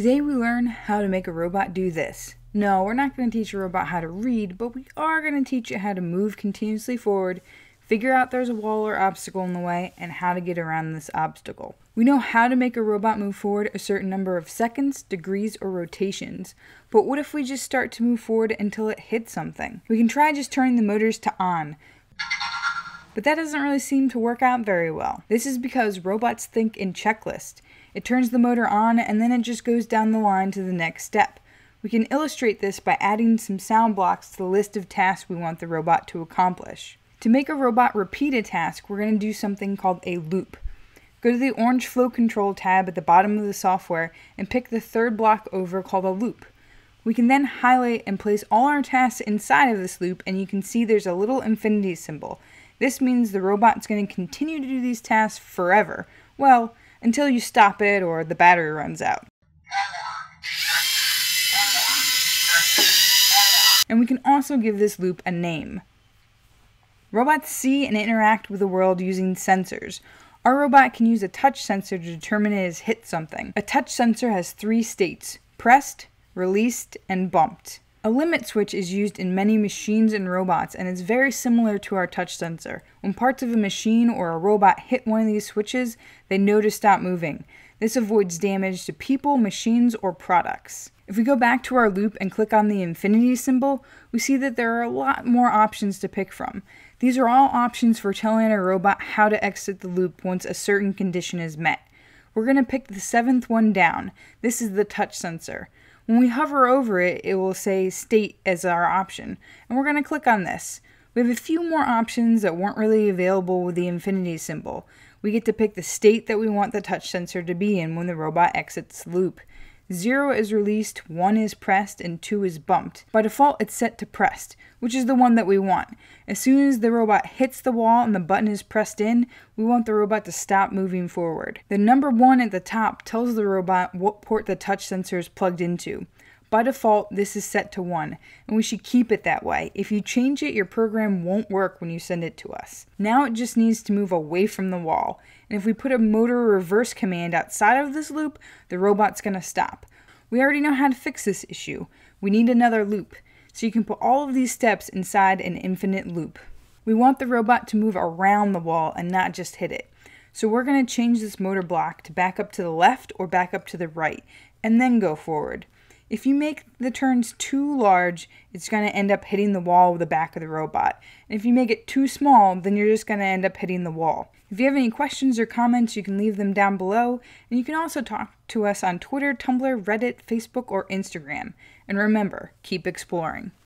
Today we learn how to make a robot do this. No, we're not going to teach a robot how to read, but we are going to teach it how to move continuously forward, figure out there's a wall or obstacle in the way, and how to get around this obstacle. We know how to make a robot move forward a certain number of seconds, degrees, or rotations, but what if we just start to move forward until it hits something? We can try just turning the motors to on, but that doesn't really seem to work out very well. This is because robots think in checklist. It turns the motor on and then it just goes down the line to the next step. We can illustrate this by adding some sound blocks to the list of tasks we want the robot to accomplish. To make a robot repeat a task, we're going to do something called a loop. Go to the orange flow control tab at the bottom of the software and pick the third block over called a loop. We can then highlight and place all our tasks inside of this loop and you can see there's a little infinity symbol. This means the robot's going to continue to do these tasks forever. Well, until you stop it or the battery runs out. And we can also give this loop a name. Robots see and interact with the world using sensors. Our robot can use a touch sensor to determine it has hit something. A touch sensor has three states pressed, released, and bumped. A limit switch is used in many machines and robots and is very similar to our touch sensor. When parts of a machine or a robot hit one of these switches, they know to stop moving. This avoids damage to people, machines, or products. If we go back to our loop and click on the infinity symbol, we see that there are a lot more options to pick from. These are all options for telling a robot how to exit the loop once a certain condition is met. We're going to pick the seventh one down. This is the touch sensor. When we hover over it, it will say state as our option, and we're going to click on this. We have a few more options that weren't really available with the infinity symbol. We get to pick the state that we want the touch sensor to be in when the robot exits the loop. 0 is released, 1 is pressed, and 2 is bumped. By default, it's set to pressed, which is the one that we want. As soon as the robot hits the wall and the button is pressed in, we want the robot to stop moving forward. The number 1 at the top tells the robot what port the touch sensor is plugged into. By default, this is set to 1, and we should keep it that way. If you change it, your program won't work when you send it to us. Now it just needs to move away from the wall, and if we put a motor reverse command outside of this loop, the robot's going to stop. We already know how to fix this issue. We need another loop, so you can put all of these steps inside an infinite loop. We want the robot to move around the wall and not just hit it. So we're going to change this motor block to back up to the left or back up to the right, and then go forward. If you make the turns too large, it's going to end up hitting the wall with the back of the robot. And if you make it too small, then you're just going to end up hitting the wall. If you have any questions or comments, you can leave them down below. And you can also talk to us on Twitter, Tumblr, Reddit, Facebook, or Instagram. And remember, keep exploring.